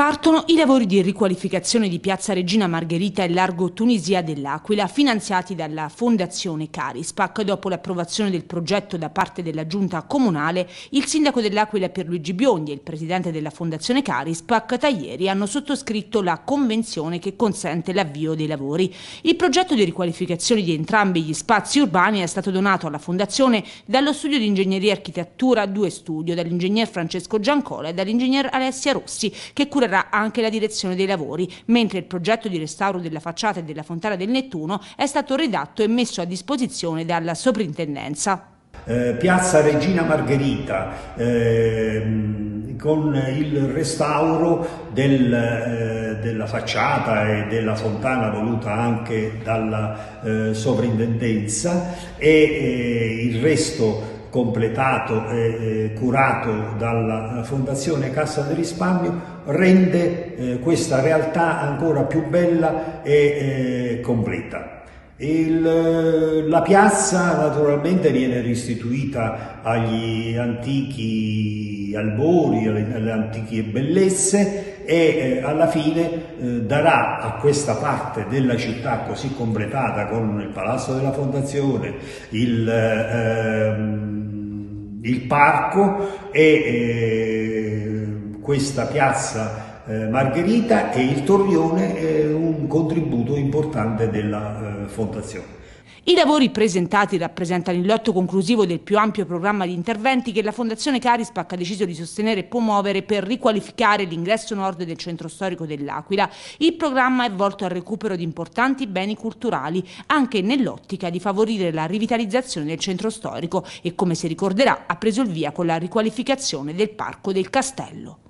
Partono i lavori di riqualificazione di Piazza Regina Margherita e Largo Tunisia dell'Aquila, finanziati dalla Fondazione Carispac. Dopo l'approvazione del progetto da parte della Giunta Comunale, il sindaco dell'Aquila Pierluigi Biondi e il presidente della Fondazione Carispac ieri hanno sottoscritto la convenzione che consente l'avvio dei lavori. Il progetto di riqualificazione di entrambi gli spazi urbani è stato donato alla Fondazione dallo studio di ingegneria e architettura Due Studio, dall'ingegner Francesco Giancola e dall'ingegner Alessia Rossi, che curerà assumerà anche la direzione dei lavori, mentre il progetto di restauro della facciata e della fontana del Nettuno è stato redatto e messo a disposizione dalla soprintendenza. Eh, Piazza Regina Margherita eh, con il restauro del, eh, della facciata e della fontana voluta anche dalla eh, sovrintendenza e eh, il resto completato e eh, curato dalla Fondazione Cassa di Risparmio rende eh, questa realtà ancora più bella e eh, completa. Il, la piazza naturalmente viene restituita agli antichi albori, alle, alle antiche bellezze e eh, alla fine eh, darà a questa parte della città così completata con il Palazzo della Fondazione, il, il parco e eh, questa piazza eh, Margherita e il torrione è un contributo importante della eh, fondazione. I lavori presentati rappresentano il lotto conclusivo del più ampio programma di interventi che la Fondazione Carispac ha deciso di sostenere e promuovere per riqualificare l'ingresso nord del centro storico dell'Aquila. Il programma è volto al recupero di importanti beni culturali, anche nell'ottica di favorire la rivitalizzazione del centro storico e, come si ricorderà, ha preso il via con la riqualificazione del Parco del Castello.